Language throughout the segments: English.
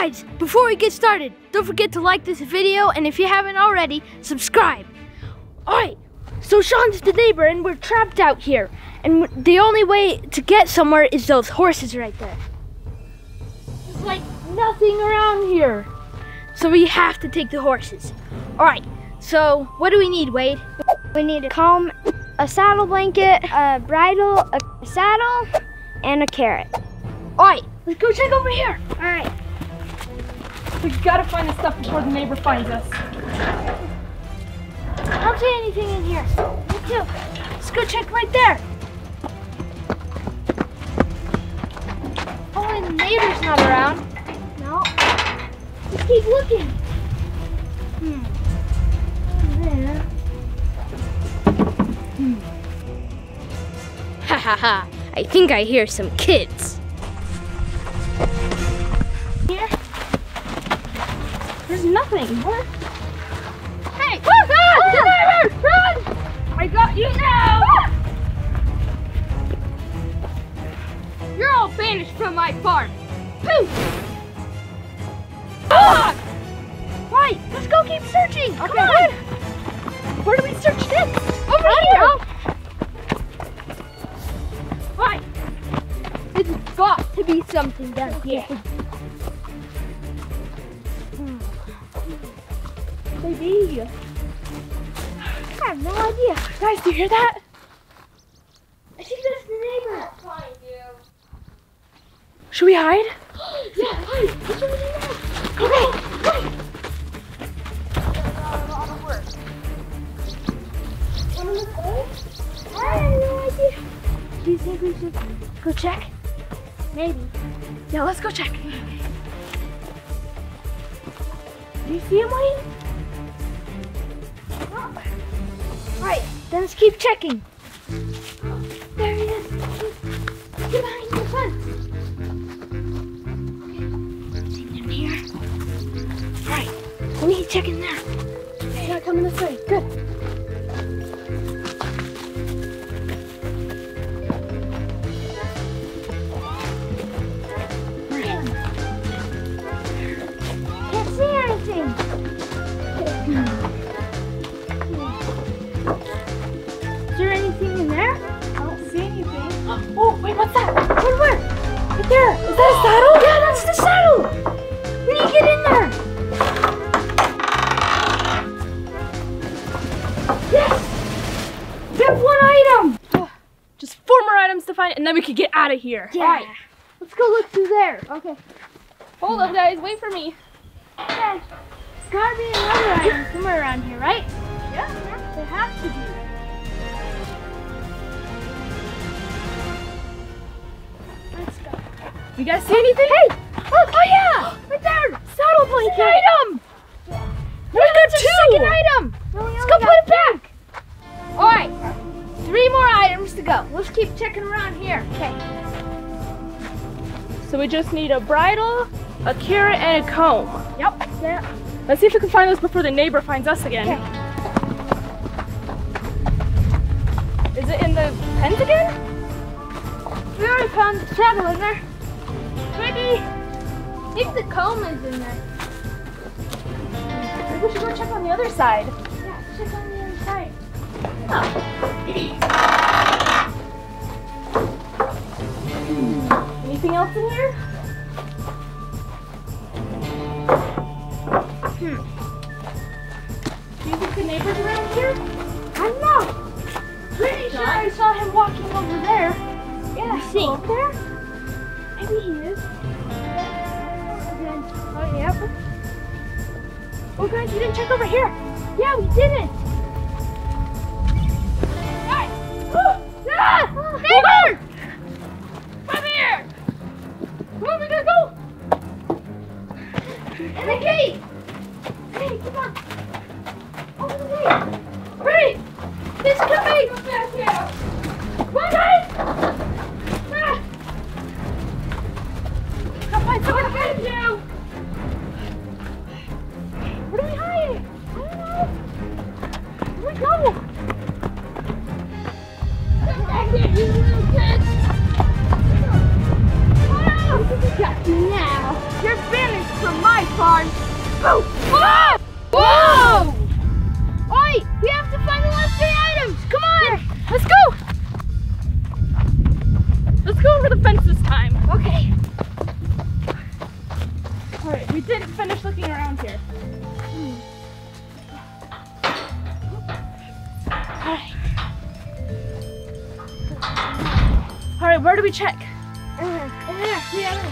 guys, before we get started, don't forget to like this video and if you haven't already, subscribe. Alright, so Shawn's the neighbor and we're trapped out here. And the only way to get somewhere is those horses right there. There's like nothing around here. So we have to take the horses. Alright, so what do we need, Wade? We need a comb, a saddle blanket, a bridle, a saddle, and a carrot. Alright, let's go check over here. All right. We gotta find the stuff before the neighbor finds us. I don't see anything in here. Me too. Let's go check right there. Only the neighbor's not around. No. Let's keep looking. Hmm. There. Hmm. Ha ha ha. I think I hear some kids. There's nothing. What? Hey! Ah, Run! The neighbor! Run! I got you now! You're all banished from my farm. Poof! Ah! Right, let's go keep searching. Come on. Where do we search next? Over here. Right. There's got to be something down here. Maybe. I have no idea. Guys, do you hear that? I think that's the neighbor. Should we hide? Yeah, hide. What's over there? Okay, right. I have no idea. Do you think we should go check? Maybe. Yeah, let's go check. Do you see him, Wade? Then let's keep checking. There he is. Get behind the fence. Okay. See him here? Right, we need to check in there. He's not coming this way. Good. Saddle? Yeah, that's the saddle. We need to get in there. Yes. We have one item. Just four more items to find, and then we can get out of here. Yeah. Alright, let's go look through there. Okay. Hold up, guys. Wait for me. Okay. Gotta be another item somewhere around here, right? Yeah. There has to be. You guys see anything? Hey! Oh, oh yeah! Right there! Saddle blanket! item. We got two! second item! Let's go put it back! Alright. Three more items to go. Let's keep checking around here. Okay. So we just need a bridle, a carrot, and a comb. Yep. Yeah. Let's see if we can find those before the neighbor finds us again. Okay. Is it in the tent again? We already found the saddle in there. Think the comb is in there. Maybe we should go check on the other side. Yeah, check on the other side. Anything else in here? Hmm. Do you think the neighbor's around here? I don't know. Pretty sure I saw him walking over there. Yeah. You see? Over there? Maybe he is. Oh, yep. Oh, guys, we didn't check over here. Yeah, we didn't. There, we have a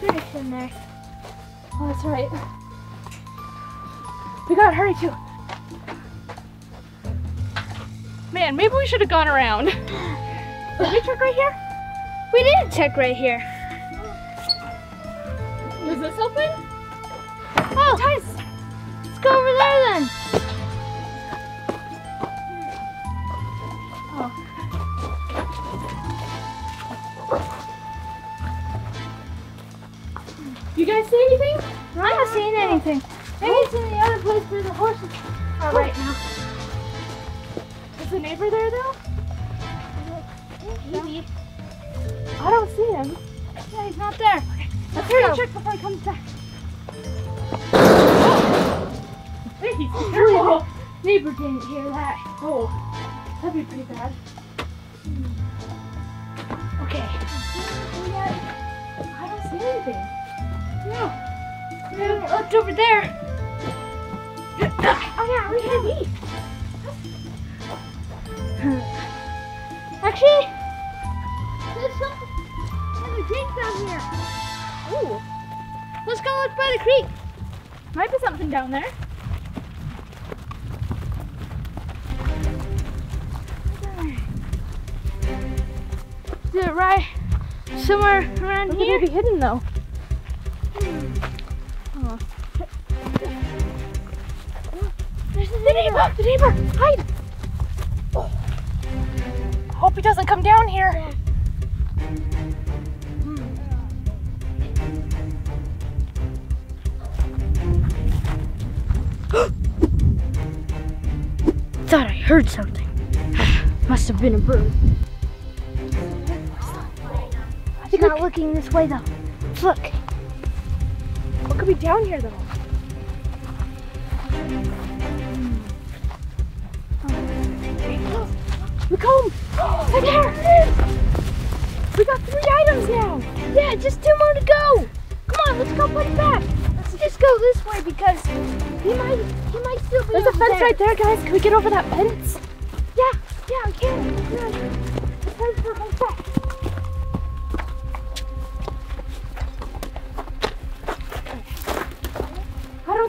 finish in there. Oh, that's right. We gotta hurry too. Man, maybe we should have gone around. Did we check right here? We didn't check right here. Is this open? Oh, Guys, let's go over guys see anything? I'm not seeing anything. Maybe it's in the other place where the horses are right now. Is the neighbor there though? Maybe. I don't see him. Yeah, he's not there. Let's hurry go. check before he comes back. Oh! He's oh, careful. Neighbor didn't hear that. Oh, that'd be pretty bad. Hmm. Okay. I don't see anything. No. We haven't over there. Oh yeah, we can eat. Actually, there's some there's a creek down here. Ooh, Let's go look by the creek. might be something down there. Is it right somewhere around Look here? it may be hidden though. There's the neighbor! The neighbor! Hide! Hope he doesn't come down here. Thought I heard something. Must have been a bird. He's not looking this way though. Let's look. What could be down here though? The comb! Right there! We got three items now! Yeah, just two more to go. Come on, let's go put it back. Let's just go this way because he might he might still be There's a fence there. right there, guys. Can we get over that fence? Yeah, yeah, we can.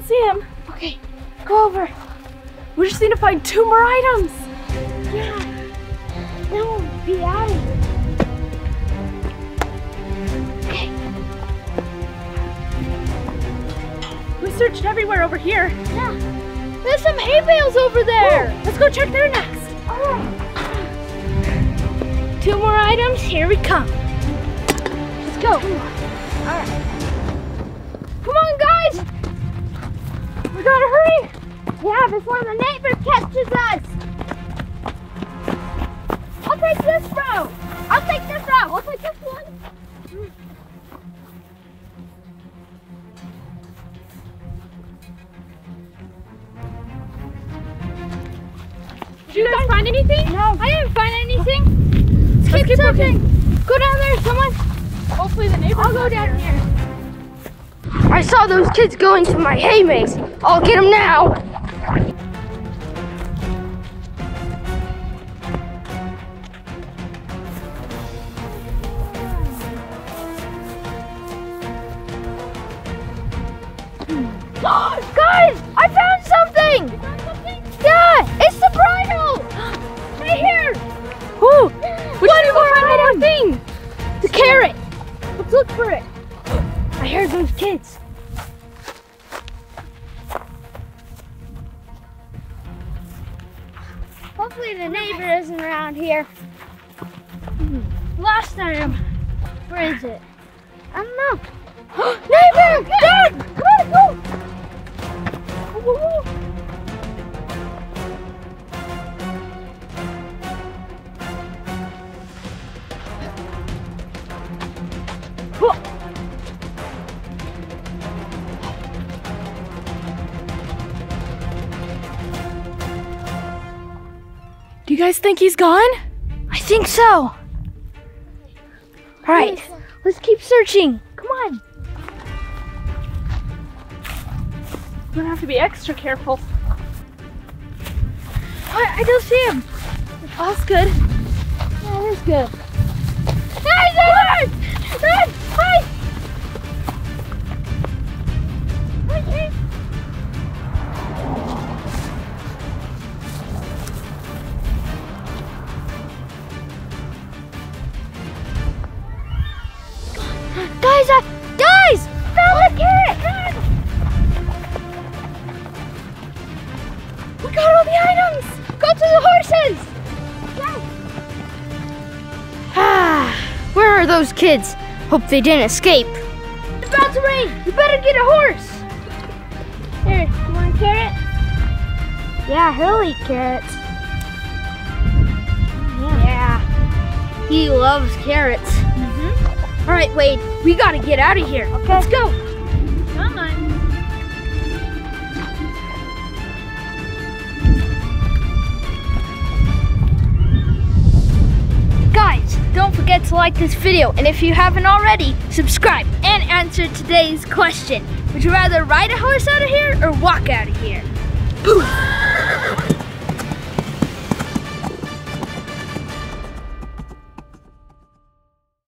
See him. Okay, Go over. We just need to find two more items. yeah. Then we'll be out of here. Okay, We searched everywhere over here. yeah. There's some hay bales over there. Let's go check there next. Two more items. Here we come. Let's go. All right. We gotta hurry. Yeah, before the neighbor catches us. I'll take this route. I'll take this route. We'll take this one. Did you guys find anything? No, I didn't find anything. Let's, keep, keep searching. Go down there, someone. Hopefully the neighbor. I'll go down here. I saw those kids go into my hay maze. I'll get him now. Guys, I found something. Yeah, it's the bridle. Right here. Ooh, we One should go find one thing. The carrot. Let's look for it. I heard those kids. Hopefully the neighbor isn't around here. Lost item. Where is it? I don't know. neighbor! Dad! Come on, go! You guys think he's gone? I think so. All right, let's keep searching. Come on. I'm gonna have to be extra careful. I, I don't see him. Oh, that's good. That is good. Hey, there! Hey, hey! Hey, hey. Those kids? Hope they didn't escape. It's about to rain! You better get a horse! Here, you want a carrot? Yeah, he'll eat carrots. Yeah. He loves carrots. Mm-hmm. All right, Wade, we gotta get out of here. Okay. Let's go. Come on. Forget to like this video, and if you haven't already, subscribe and answer today's question. Would you rather ride a horse out of here or walk out of here?